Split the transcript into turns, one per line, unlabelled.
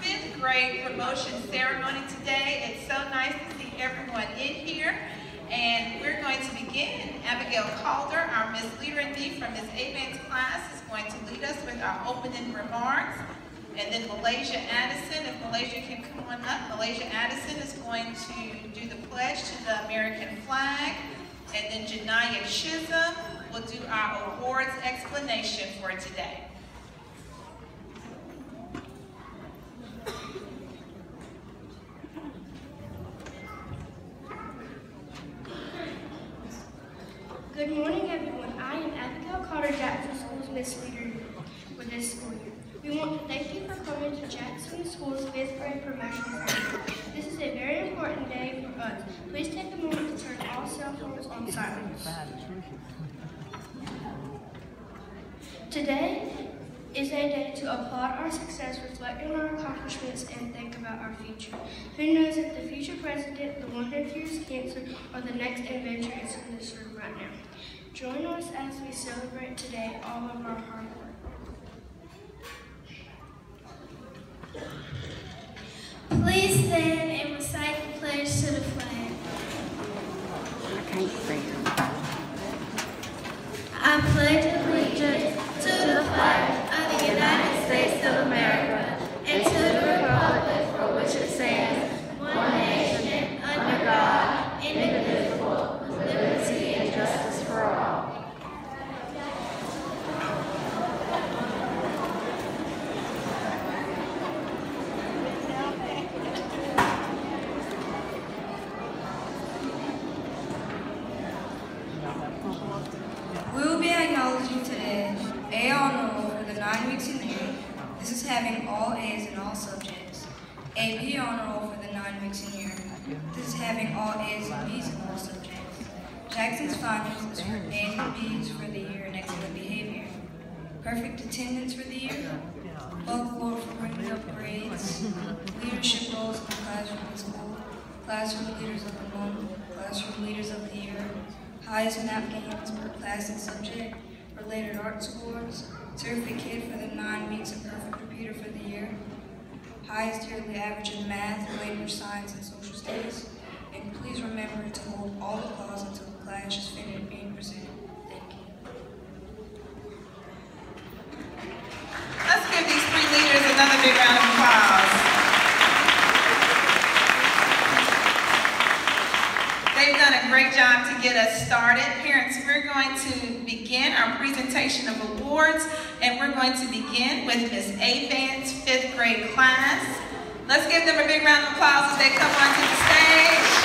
fifth grade promotion ceremony today. It's so nice to see everyone in here. And we're going to begin. Abigail Calder, our Miss Leader in D from Miss Avant's class, is going to lead us with our opening remarks. And then Malaysia Addison, if Malaysia can come on up, Malaysia Addison is going to do the pledge to the American flag. And then Janaya Chisholm will do our awards explanation for today.
Good morning, everyone. I am Abigail Carter, Jackson School's Miss Leader for this school year. We want to thank you for coming to Jackson School's fifth grade promotion ceremony. This is a very important day for us. Please take a moment to turn all cell phones on silence. Today is a day to applaud our success, reflect on our accomplishments, and think about our future. Who knows if the future president, the one who cures cancer, or the next inventor is in this room right now. Join us as we celebrate today all of our hard work.
Please stand and recite the pledge to the flag.
I can't them.
I pledge allegiance to the flag of the United States of America and to the republic for which it stands, one nation, under God, indivisible, with liberty and justice for all.
We today A honor roll for the nine weeks in year. This is having all A's in all subjects. A B honor roll for the nine weeks in year. This is having all A's and B's in all subjects. Jackson's finals is for A's and B's for the year and excellent behavior. Perfect attendance for the year. Above award for bringing up grades. Leadership roles in the classroom and school. Classroom leaders of the month. Classroom leaders of the year highest map gains per class and subject, related arts awards, certificate for the nine weeks of perfect repeater for the year, highest yearly average in math, language, science, and social studies. And please remember to hold all applause until the class is finished being presented. Thank you.
Let's give these three leaders another big round of applause. They've to get us started. Parents, we're going to begin our presentation of awards, and we're going to begin with Miss A. Avant's fifth grade class. Let's give them a big round of applause as they come onto the stage.